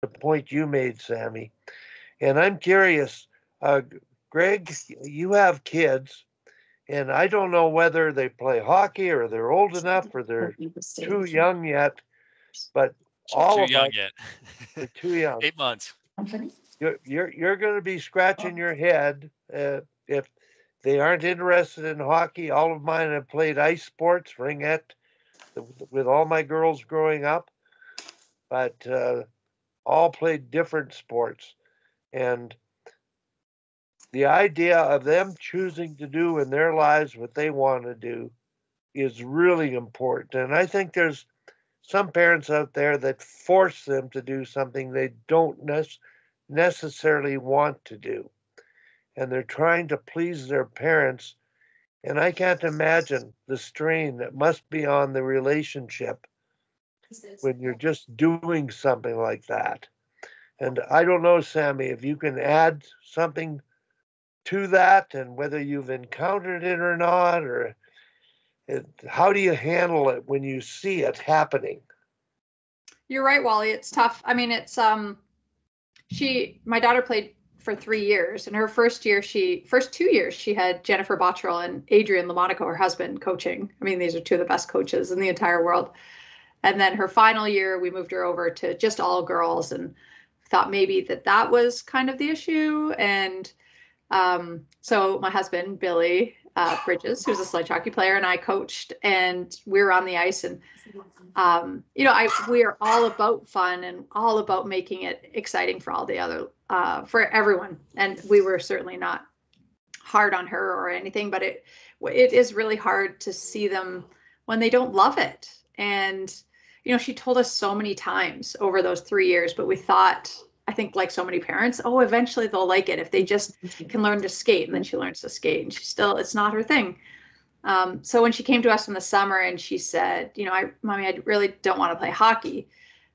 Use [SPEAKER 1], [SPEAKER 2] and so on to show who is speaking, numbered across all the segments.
[SPEAKER 1] the point you made, Sami. And I'm curious, uh, Greg, you have kids, and I don't know whether they play hockey or they're old enough or they're too young yet, but all
[SPEAKER 2] too
[SPEAKER 1] of
[SPEAKER 2] young
[SPEAKER 1] us
[SPEAKER 2] yet.
[SPEAKER 1] are too young.
[SPEAKER 2] Eight months.
[SPEAKER 1] You're you're, you're going to be scratching your head uh, if they aren't interested in hockey. All of mine have played ice sports, ringette, with all my girls growing up, but uh, all played different sports, and the idea of them choosing to do in their lives what they want to do is really important. And I think there's some parents out there that force them to do something they don't nec- necessarily want to do. And they're trying to please their parents. And I can't imagine the strain that must be on the relationship when you're just doing something like that. And I don't know, Sami, if you can add something to that and whether you've encountered it or not, or it, how do you handle it when you see it happening?
[SPEAKER 3] You're right, Wally. It's tough. I mean, it's um, she, my daughter played for three years, and her first year, she first two years, she had Jennifer Botterill and Adrian Lamonaco, her husband, coaching. I mean, these are two of the best coaches in the entire world. And then her final year, we moved her over to just all girls, and thought maybe that that was kind of the issue. And um, so my husband, Billy uh, Bridges, who's a sledge hockey player, and I coached, and we were on the ice. And, um, you know, I we are all about fun and all about making it exciting for all the other, uh, for everyone. And we were certainly not hard on her or anything, but it it is really hard to see them when they don't love it. And, you know, she told us so many times over those three years, but we thought I think like so many parents, oh, eventually they'll like it if they just can learn to skate. And then she learns to skate and she still, it's not her thing. Um, so when she came to us in the summer and she said, you know, I, mommy, I really don't want to play hockey.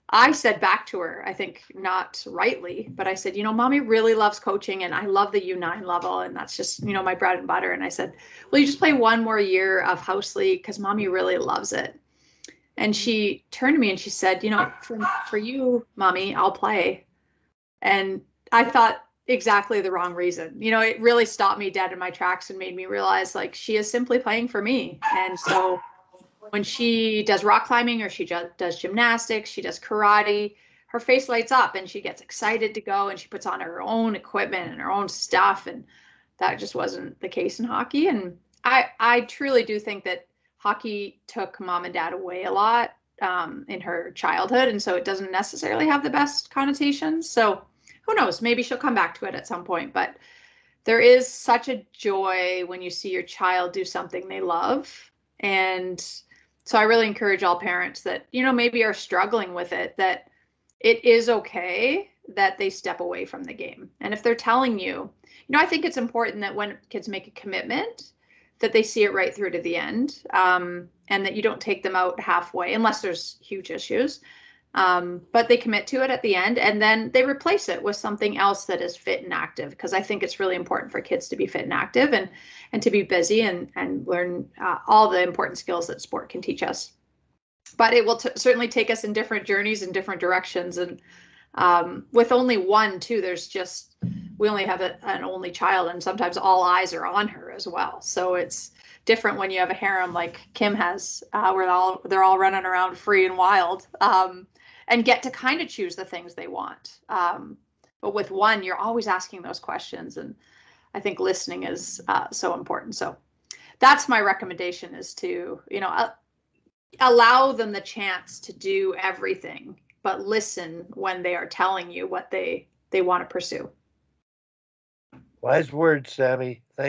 [SPEAKER 3] I said back to her, I think not rightly, but I said, you know, mommy really loves coaching and I love the U9 level. And that's just, you know, my bread and butter. And I said, will you just play one more year of house league? Cause mommy really loves it. And she turned to me and she said, you know, for, for you, mommy, I'll play. And I thought exactly the wrong reason. You know, it really stopped me dead in my tracks and made me realize like she is simply playing for me. And so when she does rock climbing or she does gymnastics, she does karate, her face lights up and she gets excited to go and she puts on her own equipment and her own stuff. And that just wasn't the case in hockey. And I, I truly do think that hockey took mom and dad away a lot um, in her childhood. And so it doesn't necessarily have the best connotations. So who knows? Maybe she'll come back to it at some point. But there is such a joy when you see your child do something they love. And so I really encourage all parents that, you know, maybe are struggling with it, that it is okay that they step away from the game. And if they're telling you, you know, I think it's important that when kids make a commitment, that they see it right through to the end um, and that you don't take them out halfway unless there's huge issues. Um, but they commit to it at the end and then they replace it with something else that is fit and active because I think it's really important for kids to be fit and active and and to be busy and and learn uh, all the important skills that sport can teach us. But it will t- certainly take us in different journeys in different directions and um, with only one too there's just we only have a, an only child and sometimes all eyes are on her as well so it's different when you have a harem like kim has uh, where they're all they're all running around free and wild um, and get to kind of choose the things they want. Um, but with one, you're always asking those questions, and I think listening is uh, so important. So that's my recommendation: is to you know uh, allow them the chance to do everything, but listen when they are telling you what they they want to pursue.
[SPEAKER 1] Wise words, Sami. Thank